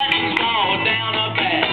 Fall down the path.